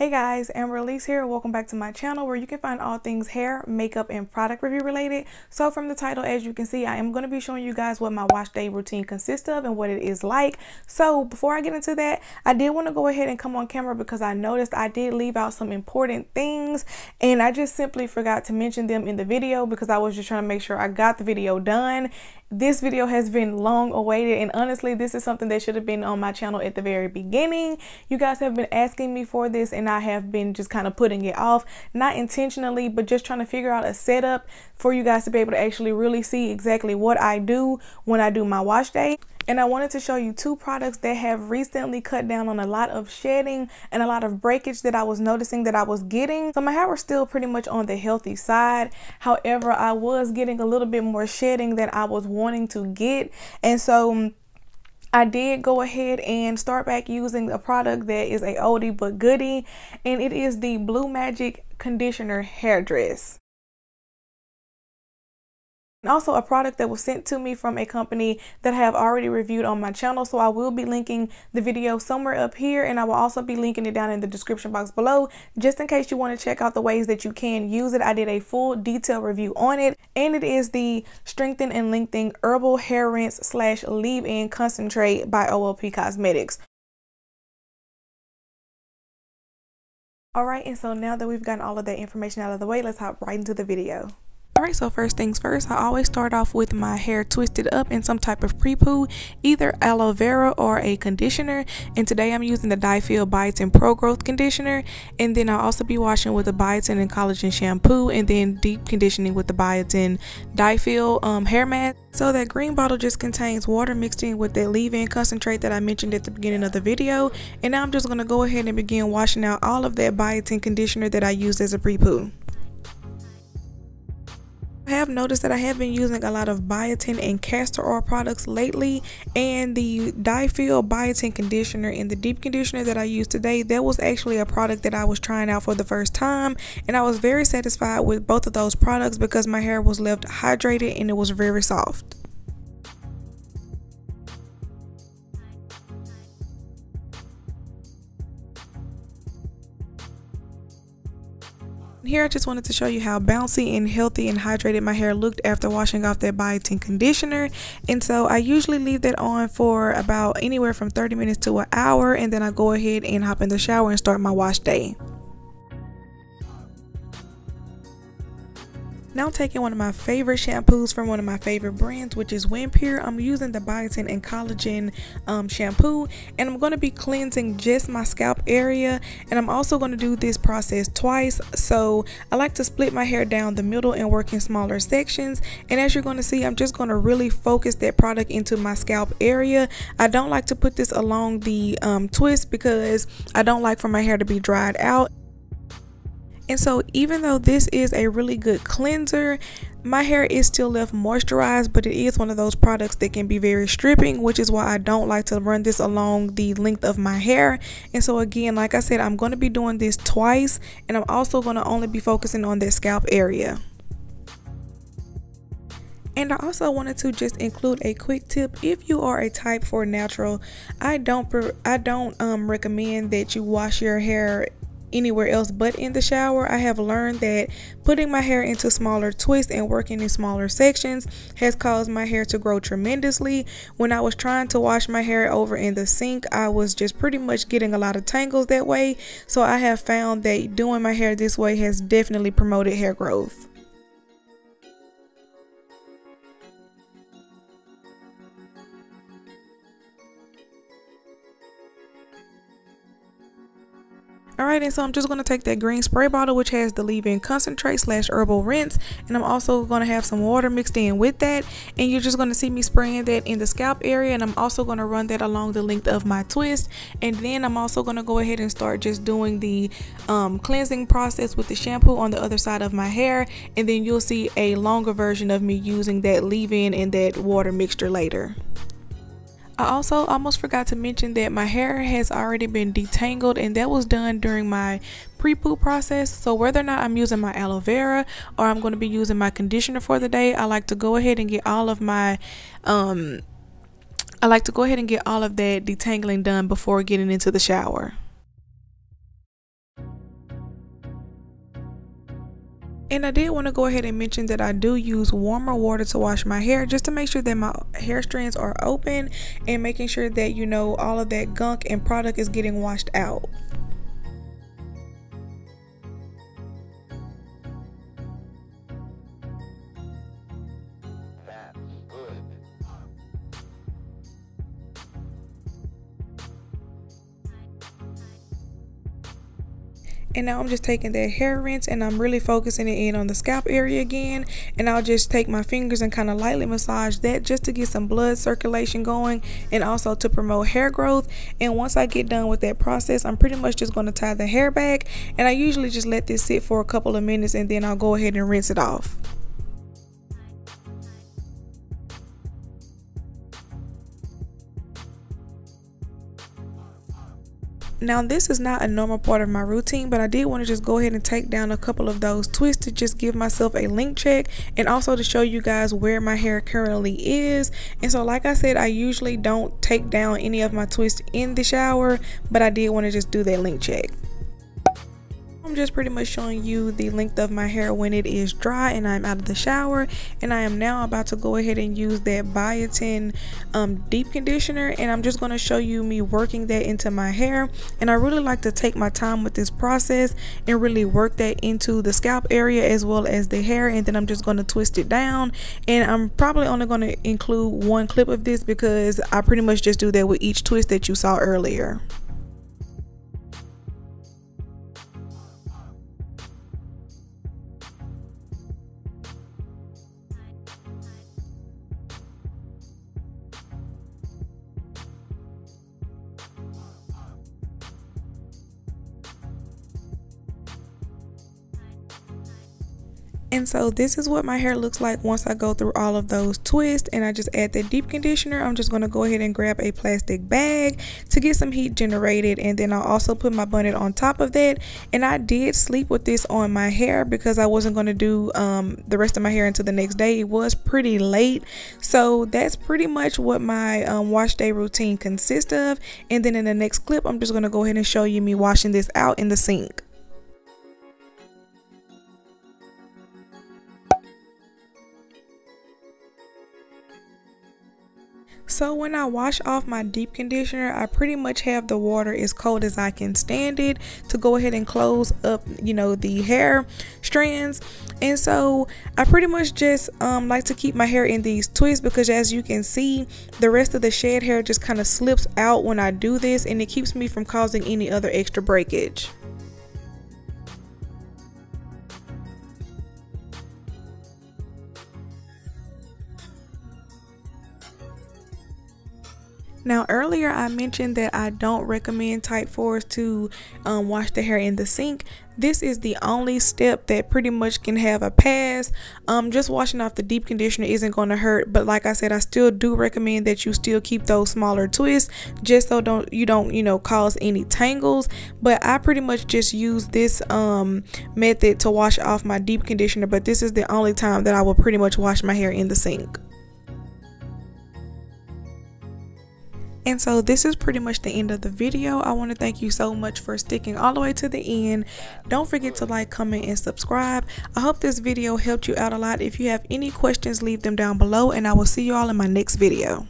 Hey guys, Amber Alycee here. Welcome back to my channel where you can find all things hair, makeup, and product review related. So from the title, as you can see, I am going to be showing you guys what my wash day routine consists of and what it is like. So before I get into that, I did want to go ahead and come on camera because I noticed I did leave out some important things and I just simply forgot to mention them in the video because I was just trying to make sure I got the video done this video has been long awaited and honestly this is something that should have been on my channel at the very beginning. You guys have been asking me for this and i have been just kind of putting it off not intentionally but just trying to figure out a setup for you guys to be able to actually really see exactly what i do when i do my wash day and I wanted to show you two products that have recently cut down on a lot of shedding and a lot of breakage that I was noticing that I was getting. So my hair was still pretty much on the healthy side. However, I was getting a little bit more shedding than I was wanting to get. And so mm, I did go ahead and start back using a product that is a oldie but goodie and it is the Blue Magic Conditioner Hair Dress also a product that was sent to me from a company that I have already reviewed on my channel. So I will be linking the video somewhere up here and I will also be linking it down in the description box below just in case you want to check out the ways that you can use it. I did a full detailed review on it and it is the Strengthen and Lengthen Herbal Hair Rinse slash Leave-In Concentrate by OLP Cosmetics. Alright, and so now that we've gotten all of that information out of the way, let's hop right into the video. Alright, so first things first, I always start off with my hair twisted up in some type of pre-poo, either aloe vera or a conditioner. And today I'm using the Difeel Biotin Pro Growth Conditioner. And then I'll also be washing with the Biotin and Collagen Shampoo and then deep conditioning with the Biotin Difeel um, Hair Mask. So that green bottle just contains water mixed in with that leave-in concentrate that I mentioned at the beginning of the video. And now I'm just going to go ahead and begin washing out all of that biotin conditioner that I used as a pre-poo. Have noticed that I have been using a lot of biotin and castor oil products lately and the Difeel biotin conditioner and the deep conditioner that I used today that was actually a product that I was trying out for the first time and I was very satisfied with both of those products because my hair was left hydrated and it was very soft. Here I just wanted to show you how bouncy and healthy and hydrated my hair looked after washing off that biotin conditioner. And so I usually leave that on for about anywhere from 30 minutes to an hour and then I go ahead and hop in the shower and start my wash day. Now taking one of my favorite shampoos from one of my favorite brands, which is Wimpure. I'm using the biotin and collagen um, shampoo, and I'm going to be cleansing just my scalp area. And I'm also going to do this process twice. So I like to split my hair down the middle and work in smaller sections. And as you're going to see, I'm just going to really focus that product into my scalp area. I don't like to put this along the um, twist because I don't like for my hair to be dried out. And so even though this is a really good cleanser, my hair is still left moisturized, but it is one of those products that can be very stripping, which is why I don't like to run this along the length of my hair. And so again, like I said, I'm going to be doing this twice, and I'm also going to only be focusing on the scalp area. And I also wanted to just include a quick tip if you are a type for natural I don't I don't um, recommend that you wash your hair anywhere else but in the shower, I have learned that putting my hair into smaller twists and working in smaller sections has caused my hair to grow tremendously. When I was trying to wash my hair over in the sink, I was just pretty much getting a lot of tangles that way. So I have found that doing my hair this way has definitely promoted hair growth. Alright, and so I'm just going to take that green spray bottle which has the leave-in concentrate slash herbal rinse and I'm also going to have some water mixed in with that. And you're just going to see me spraying that in the scalp area and I'm also going to run that along the length of my twist. And then I'm also going to go ahead and start just doing the um, cleansing process with the shampoo on the other side of my hair. And then you'll see a longer version of me using that leave-in and that water mixture later. I also almost forgot to mention that my hair has already been detangled and that was done during my pre-poo process. So whether or not I'm using my aloe vera or I'm going to be using my conditioner for the day, I like to go ahead and get all of my um I like to go ahead and get all of that detangling done before getting into the shower. And I did want to go ahead and mention that I do use warmer water to wash my hair just to make sure that my hair strands are open and making sure that you know all of that gunk and product is getting washed out. And now I'm just taking that hair rinse and I'm really focusing it in on the scalp area again and I'll just take my fingers and kind of lightly massage that just to get some blood circulation going and also to promote hair growth and once I get done with that process I'm pretty much just going to tie the hair back and I usually just let this sit for a couple of minutes and then I'll go ahead and rinse it off. Now this is not a normal part of my routine, but I did want to just go ahead and take down a couple of those twists to just give myself a length check and also to show you guys where my hair currently is. And so like I said, I usually don't take down any of my twists in the shower, but I did want to just do that length check. I'm just pretty much showing you the length of my hair when it is dry and I'm out of the shower. And I am now about to go ahead and use that biotin um, deep conditioner. And I'm just going to show you me working that into my hair. And I really like to take my time with this process and really work that into the scalp area as well as the hair. And then I'm just going to twist it down. And I'm probably only going to include one clip of this because I pretty much just do that with each twist that you saw earlier. And so this is what my hair looks like once I go through all of those twists and I just add the deep conditioner. I'm just going to go ahead and grab a plastic bag to get some heat generated and then I'll also put my bonnet on top of that. And I did sleep with this on my hair because I wasn't going to do um, the rest of my hair until the next day. It was pretty late. So that's pretty much what my um, wash day routine consists of. And then in the next clip, I'm just going to go ahead and show you me washing this out in the sink. So when I wash off my deep conditioner, I pretty much have the water as cold as I can stand it to go ahead and close up, you know, the hair strands. And so I pretty much just um, like to keep my hair in these twists because as you can see, the rest of the shed hair just kind of slips out when I do this and it keeps me from causing any other extra breakage. Now earlier I mentioned that I don't recommend type 4s to um, wash the hair in the sink. This is the only step that pretty much can have a pass. Um, just washing off the deep conditioner isn't going to hurt, but like I said, I still do recommend that you still keep those smaller twists just so don't you don't you know cause any tangles. But I pretty much just use this um, method to wash off my deep conditioner, but this is the only time that I will pretty much wash my hair in the sink. And so this is pretty much the end of the video. I want to thank you so much for sticking all the way to the end. Don't forget to like, comment, and subscribe. I hope this video helped you out a lot. If you have any questions, leave them down below and I will see you all in my next video.